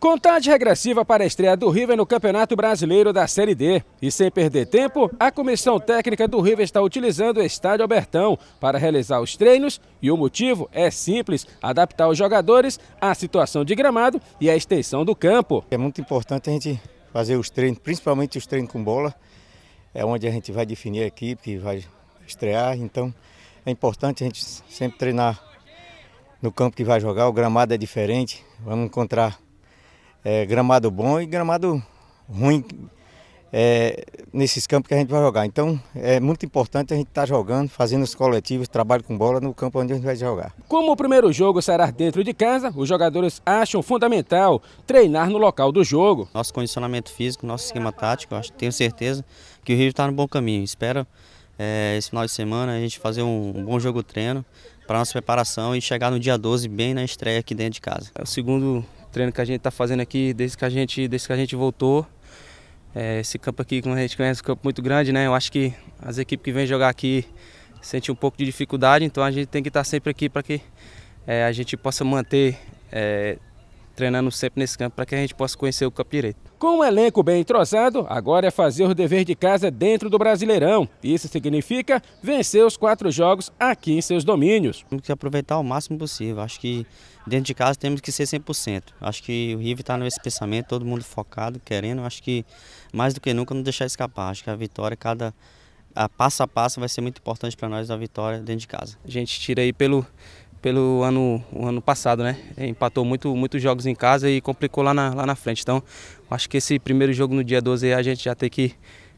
Contagem regressiva para a estreia do River no Campeonato Brasileiro da Série D. E sem perder tempo, a comissão técnica do River está utilizando o Estádio Albertão para realizar os treinos e o motivo é simples, adaptar os jogadores à situação de gramado e à extensão do campo. É muito importante a gente fazer os treinos, principalmente os treinos com bola, é onde a gente vai definir a equipe que vai estrear, então é importante a gente sempre treinar no campo que vai jogar, o gramado é diferente, vamos encontrar é, gramado bom e gramado ruim é, nesses campos que a gente vai jogar. Então é muito importante a gente estar tá jogando, fazendo os coletivos, trabalho com bola no campo onde a gente vai jogar. Como o primeiro jogo será dentro de casa, os jogadores acham fundamental treinar no local do jogo. Nosso condicionamento físico, nosso esquema tático, acho, tenho certeza que o Rio está no bom caminho. Espero é, esse final de semana a gente fazer um, um bom jogo treino para nossa preparação e chegar no dia 12 bem na estreia aqui dentro de casa. É o segundo treino que a gente está fazendo aqui desde que a gente, desde que a gente voltou. É, esse campo aqui, como a gente conhece, é um campo muito grande, né? Eu acho que as equipes que vêm jogar aqui sentem um pouco de dificuldade, então a gente tem que estar sempre aqui para que é, a gente possa manter é, treinando sempre nesse campo para que a gente possa conhecer o campo direito. Com um elenco bem entrosado, agora é fazer o dever de casa dentro do Brasileirão. Isso significa vencer os quatro jogos aqui em seus domínios. Temos que aproveitar o máximo possível. Acho que dentro de casa temos que ser 100%. Acho que o River está nesse pensamento, todo mundo focado, querendo. Acho que mais do que nunca não deixar escapar. Acho que a vitória, cada a passo a passo, vai ser muito importante para nós a vitória dentro de casa. A gente tira aí pelo pelo ano, o ano passado, né? Empatou muito, muitos jogos em casa e complicou lá na, lá na frente. Então, acho que esse primeiro jogo no dia 12 a gente já tem que,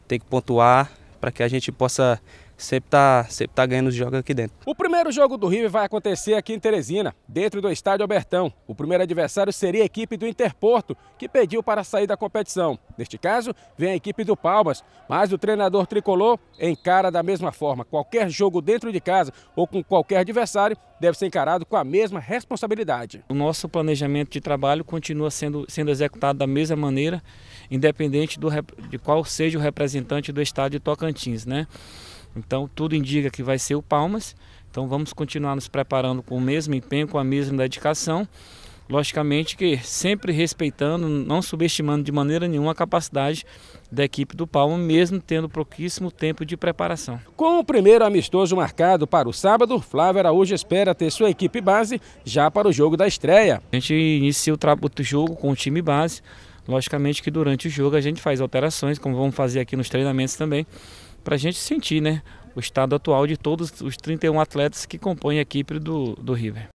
tem que pontuar para que a gente possa sempre tá, sempre tá ganhando os jogos aqui dentro. O primeiro jogo do River vai acontecer aqui em Teresina, dentro do estádio Albertão. O primeiro adversário seria a equipe do Interporto, que pediu para sair da competição. Neste caso, vem a equipe do Palmas, mas o treinador tricolor encara da mesma forma. Qualquer jogo dentro de casa ou com qualquer adversário deve ser encarado com a mesma responsabilidade. O nosso planejamento de trabalho continua sendo, sendo executado da mesma maneira, independente do, de qual seja o representante do estado de Tocantins, né? Então tudo indica que vai ser o Palmas. Então vamos continuar nos preparando com o mesmo empenho, com a mesma dedicação. Logicamente que sempre respeitando, não subestimando de maneira nenhuma a capacidade da equipe do Palma, mesmo tendo pouquíssimo tempo de preparação. Com o primeiro amistoso marcado para o sábado, Flávio Araújo espera ter sua equipe base já para o jogo da estreia. A gente inicia o jogo com o time base. Logicamente que durante o jogo a gente faz alterações, como vamos fazer aqui nos treinamentos também, para a gente sentir né, o estado atual de todos os 31 atletas que compõem a equipe do, do River.